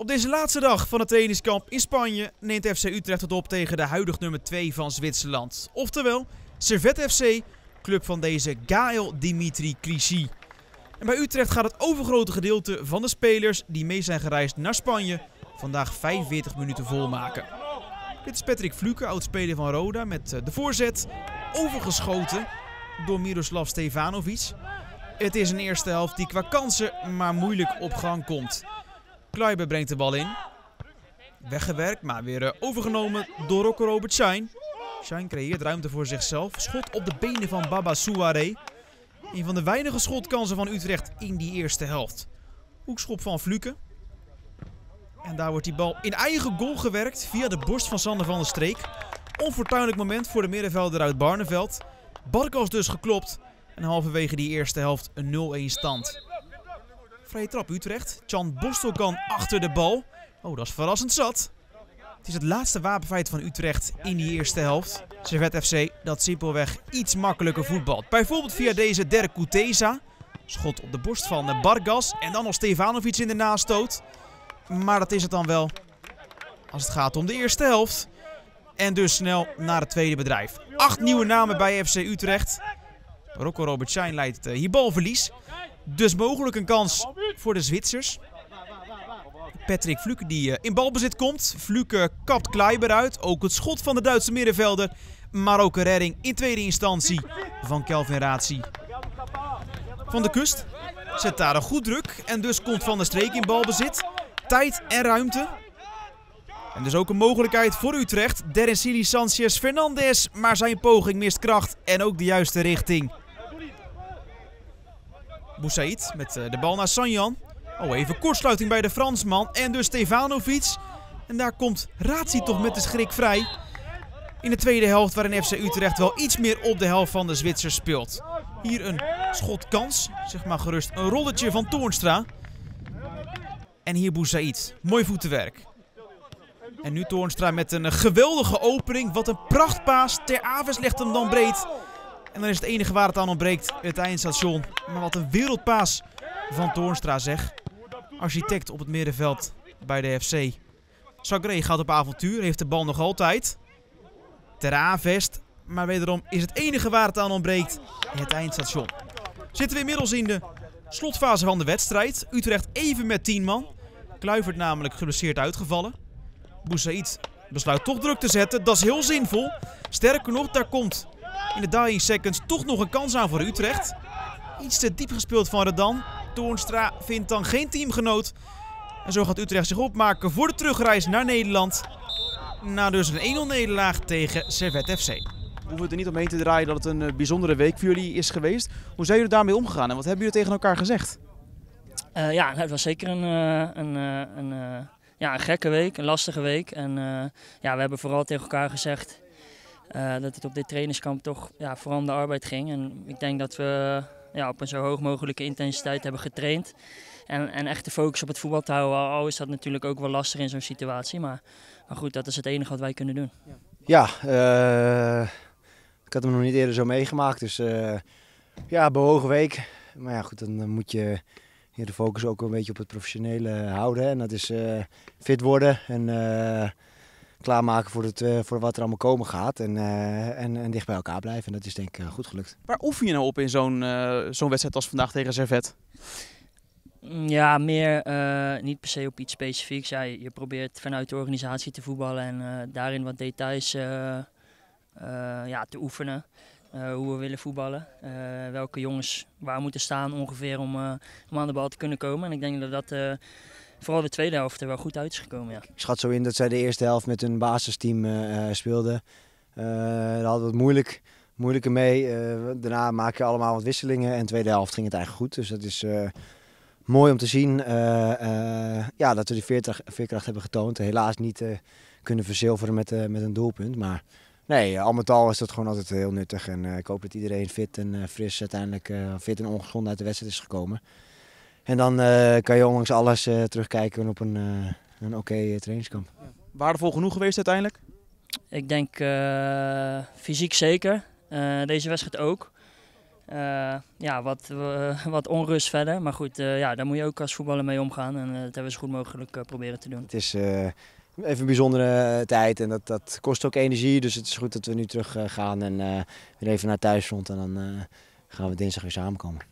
Op deze laatste dag van het trainingskamp in Spanje neemt FC Utrecht het op tegen de huidig nummer 2 van Zwitserland. Oftewel Servet FC, club van deze Gaël Dimitri Clichy. En bij Utrecht gaat het overgrote gedeelte van de spelers die mee zijn gereisd naar Spanje vandaag 45 minuten volmaken. Dit is Patrick Fluke, oudspeler van Roda, met eh, de voorzet overgeschoten door Miroslav Stefanovic. Het is een eerste helft die qua kansen maar moeilijk op gang komt. Kluiber brengt de bal in. Weggewerkt, maar weer eh, overgenomen door Rocco Robert Shine. Shine creëert ruimte voor zichzelf. Schot op de benen van Baba Souare. Een van de weinige schotkansen van Utrecht in die eerste helft. Hoekschop van Fluke. En daar wordt die bal in eigen goal gewerkt via de borst van Sander van der Streek. Onfortuinlijk moment voor de middenvelder uit Barneveld. Barkas dus geklopt. En halverwege die eerste helft een 0-1 stand. Vrije trap Utrecht. Chan Bostelkan achter de bal. Oh, dat is verrassend zat. Het is het laatste wapenfeit van Utrecht in die eerste helft. Servet FC dat simpelweg iets makkelijker voetbalt. Bijvoorbeeld via deze Derek Kuteza. Schot op de borst van Bargas. En dan nog Stefanovic in de nastoot. Maar dat is het dan wel als het gaat om de eerste helft. En dus snel naar het tweede bedrijf. Acht nieuwe namen bij FC Utrecht. Rocco Robert Schein leidt uh, hier balverlies. Dus mogelijk een kans voor de Zwitsers. Patrick Fluke die uh, in balbezit komt. Fluke kapt Kleiber uit. Ook het schot van de Duitse middenvelder. Maar ook een redding in tweede instantie van Kelvin Razi. Van de kust zet daar een goed druk. En dus komt Van der Streek in balbezit. Tijd en ruimte. En dus ook een mogelijkheid voor Utrecht. Derencili Sanchez Fernandez. Maar zijn poging mist kracht en ook de juiste richting. Boussaïd met de bal naar Sanjan. Oh, even kortsluiting bij de Fransman. En dus Stefanovic. En daar komt Razi toch met de schrik vrij. In de tweede helft waarin FC Utrecht wel iets meer op de helft van de Zwitsers speelt. Hier een schotkans. Zeg maar gerust een rolletje van Toornstra. En hier Boussaïd. Mooi voetenwerk. En nu Toornstra met een geweldige opening. Wat een prachtpaas. Ter Aves legt hem dan breed. En dan is het enige waar het aan ontbreekt het eindstation. Maar wat een wereldpaas van Toornstra zeg. Architect op het middenveld bij de FC. Sagre gaat op avontuur, heeft de bal nog altijd. Ter Avest. Maar wederom is het enige waar het aan ontbreekt het eindstation. Zitten we inmiddels in de slotfase van de wedstrijd. Utrecht even met 10 man. Kluivert namelijk geblesseerd uitgevallen. Boussaïd besluit toch druk te zetten. Dat is heel zinvol. Sterker nog, daar komt in de dying seconds toch nog een kans aan voor Utrecht. Iets te diep gespeeld van Redan. Toornstra vindt dan geen teamgenoot. En zo gaat Utrecht zich opmaken voor de terugreis naar Nederland. Na dus een 1-0 nederlaag tegen Servet FC. We hoeven het er niet omheen te draaien dat het een bijzondere week voor jullie is geweest. Hoe zijn jullie daarmee omgegaan en wat hebben jullie tegen elkaar gezegd? Uh, ja, het was zeker een, een, een, een, ja, een gekke week, een lastige week. En uh, ja, we hebben vooral tegen elkaar gezegd dat het op dit trainingskamp toch ja, vooral de arbeid ging. En ik denk dat we ja, op een zo hoog mogelijke intensiteit hebben getraind. En, en echt de focus op het voetbal te houden, al is dat natuurlijk ook wel lastig in zo'n situatie. Maar, maar goed, dat is het enige wat wij kunnen doen. Ja, uh, ik had hem nog niet eerder zo meegemaakt. Dus uh, ja, bewogen week. Maar ja, goed, dan moet je de focus ook een beetje op het professionele houden. En dat is fit worden en klaarmaken voor, het, voor wat er allemaal komen gaat. En, en, en, dicht bij elkaar blijven. En dat is denk ik goed gelukt. Waar oefen je nou op in zo'n zo'n wedstrijd als vandaag tegen Servet? Ja, meer uh, niet per se op iets specifieks. Ja, je probeert vanuit de organisatie te voetballen en uh, daarin wat details uh, ja, te oefenen. hoe we willen voetballen. welke jongens waar moeten staan ongeveer om, om aan de bal te kunnen komen. En ik denk dat dat vooral de tweede helft er wel goed uit is gekomen. Ja. Ik schat zo in dat zij de eerste helft met hun basisteam speelden. daar hadden we het moeilijk, moeilijker mee. daarna maak je allemaal wat wisselingen en de tweede helft ging het eigenlijk goed. Dus dat is mooi om te zien uh, uh, ja, dat we die veerkracht, veerkracht hebben getoond. Helaas niet uh, kunnen verzilveren met, met een doelpunt. Maar nee, al met al is dat gewoon altijd heel nuttig. En ik hoop dat iedereen fit en fris uiteindelijk fit en ongeschonden uit de wedstrijd is gekomen. En dan kan je ondanks alles terugkijken op een, een oké okay, trainingskamp. Waardevol genoeg geweest uiteindelijk? Ik denk fysiek zeker. deze wedstrijd ook. ja, wat, wat onrust verder. Maar goed, ja, daar moet je ook als voetballer mee omgaan. En dat hebben we zo goed mogelijk proberen te doen. Het is even een bijzondere tijd en dat, dat kost ook energie. Dus het is goed dat we nu terug gaan en weer even naar thuisfront. En dan gaan we dinsdag weer samenkomen.